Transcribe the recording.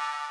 you